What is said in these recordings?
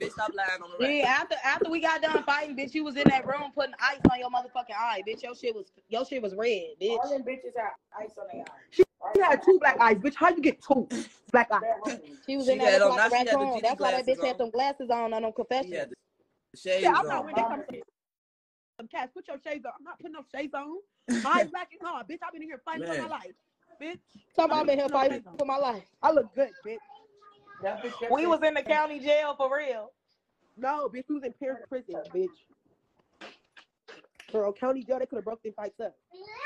bitch. Stop lying on the Yeah, after after we got done fighting, bitch, you was in that room putting ice on your motherfucking eye, bitch. Your shit was your shit was red, bitch. All them bitches have ice on their eyes. She had two black eyes, bitch. How you get two black eyes? She was She in there had looking on- like a now she had the raccoon. That's why that glasses bitch had on. them glasses on on them confessions. had the shades Yeah, I'm not on. when they come to some cats. Put your shades on. I'm not putting no shades on. My eyes black and hard, bitch. I've been in here fighting for my life, bitch. Some I'm in here fighting for my life. I look good, bitch. That We was in the county jail for real. No, bitch. We was in Paris prison, bitch. Girl, county jail. They could have broke them fights up.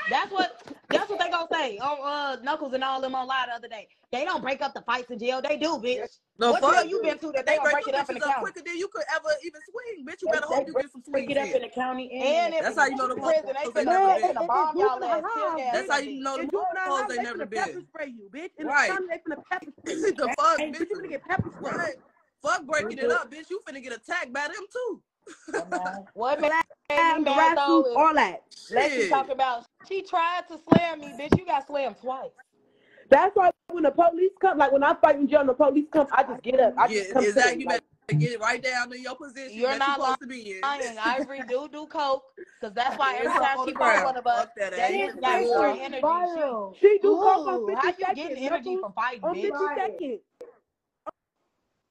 That's what that's what they gonna say on uh Knuckles and all them on live the other day. They don't break up the fights in jail. They do, bitch. No what fuck. jail you been to that they They gonna break break it up in the county? quicker than you could ever even swing, bitch. You better they hope you get some break swings it up in in. the county And and, That's how you know the prison, they motherfuckers finna, ain't never they been. finna bomb y'all juvenile ass. hall, tear gas That's how you know the In motherfuckers ain't they never finna pepper been. spray you, bitch. In Right. the county, they finna pepper spray you. the fuck, Bitch, you finna get pepper spray. Fuck breaking it up, bitch. You finna get attacked by them too. What made Have me mad though grassroots, is all that. Lexi Shit. talk about she tried to slam me, bitch. You got slammed twice. That's why when the police come, like when I fight in jail and the police come, I just get up. I Yeah, just come exactly. to You. Like, better get it right down in your position You're not you're supposed to be in. Lying, Ivory do do coke, cause that's why every It's up time on she the fought ground. one of us, Fuck that. that ain't bitch got more energy. viral. she do coke on Ooh, 50 how you seconds. getting energy Knuckles. from fighting, on 50 bitch? Right. seconds.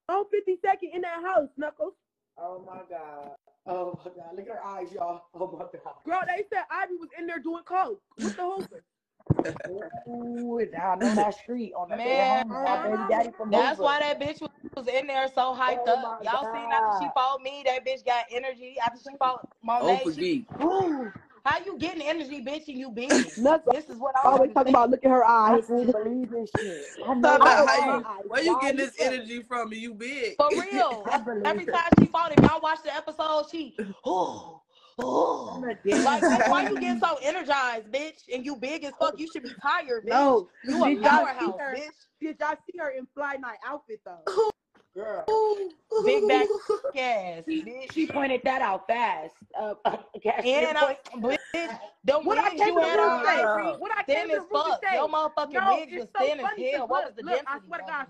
On 50 second in that house, Knuckles. Oh my god. Oh my god. Look at her eyes, y'all. Oh my god. Girl, they said Ivy was in there doing coke with the hooper. Ooh, and I know that street on the Man, Man, baby daddy from That's Hoover. why that bitch was in there so hyped Oh up. Y'all seen after she God. fought me, that bitch got energy. After she fought Monet, for she, geek. Ooh, how you getting energy, bitch, and you big? This is what I always talking about look at her eyes. can't believe this shit. I know Talk I about how her you, eyes. where you getting this feel- energy from? and You big. For real. Every time she fought, if y'all watch the episode, she, oh, oh. I'm a damn oh. Like, bitch, why you baby. getting so energized, bitch? And you big as fuck. You should be tired, bitch. No, You a did y'all see powerhouse, her? bitch. Did y'all see her in fly night outfit though? Girl. Big back ass, bitch. She pointed that out fast. Uh, cashier And I, bitch, them What I came you had on, say? What I came thin to as the fuck. say? Your motherfucking No, wigs was so thin as hell. What was the look, I swear to God,